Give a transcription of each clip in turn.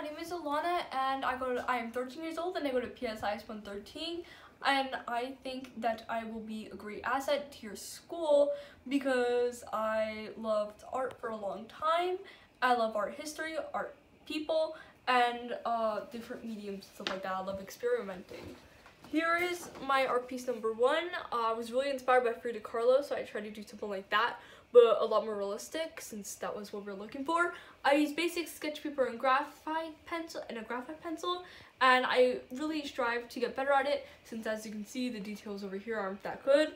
my name is Alana and I go to, I am 13 years old and I go to PSIS 113 and I think that I will be a great asset to your school because I loved art for a long time. I love art history, art people, and uh, different mediums stuff like that. I love experimenting. Here is my art piece number one. Uh, I was really inspired by Frida Kahlo, so I tried to do something like that, but a lot more realistic since that was what we are looking for. I used basic sketch paper and graphite pencil and a graphite pencil, and I really strive to get better at it since as you can see the details over here aren't that good.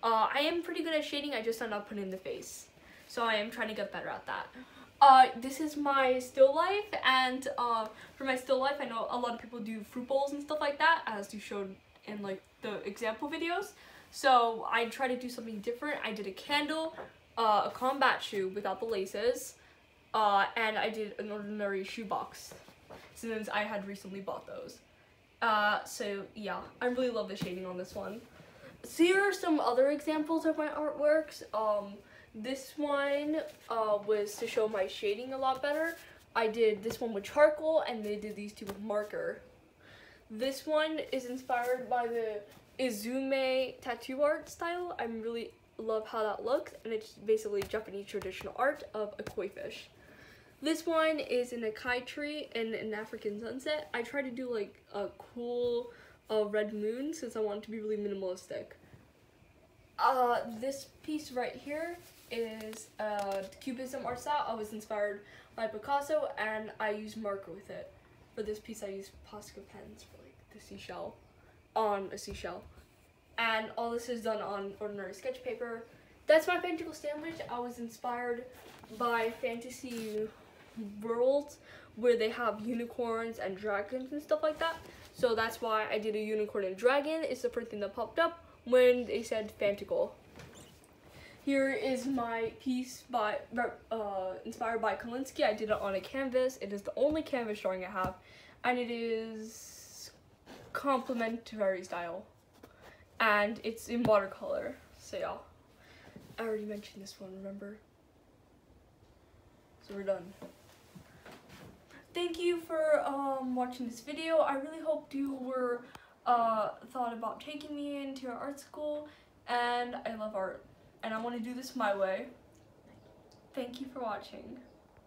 Uh, I am pretty good at shading, I just am not putting in the face. So I am trying to get better at that. Uh, this is my still life and uh, for my still life I know a lot of people do fruit bowls and stuff like that as you showed in like the example videos. So I tried to do something different. I did a candle, uh, a combat shoe without the laces, uh, and I did an ordinary shoebox since I had recently bought those. Uh, so yeah, I really love the shading on this one. Here are some other examples of my artworks. Um, this one uh, was to show my shading a lot better. I did this one with charcoal and they did these two with marker. This one is inspired by the Izume tattoo art style. I really love how that looks and it's basically Japanese traditional art of a koi fish. This one is in a kai tree and an African sunset. I try to do like a cool uh, red moon since I want it to be really minimalistic. Uh, this piece right here is uh, Cubism art style. I was inspired by Picasso and I used marker with it. For this piece I used Posca pens for like the seashell on a seashell. And all this is done on ordinary sketch paper. That's my fantastical sandwich. I was inspired by fantasy worlds where they have unicorns and dragons and stuff like that. So that's why I did a unicorn and dragon. It's the first thing that popped up when they said Fantical. Here is my piece by uh, inspired by Kolinsky. I did it on a canvas. It is the only canvas drawing I have, and it is complementary style, and it's in watercolor. So yeah, I already mentioned this one. Remember? We're done. Thank you for um, watching this video. I really hoped you were uh, thought about taking me into your art school, and I love art and I want to do this my way. Thank you for watching.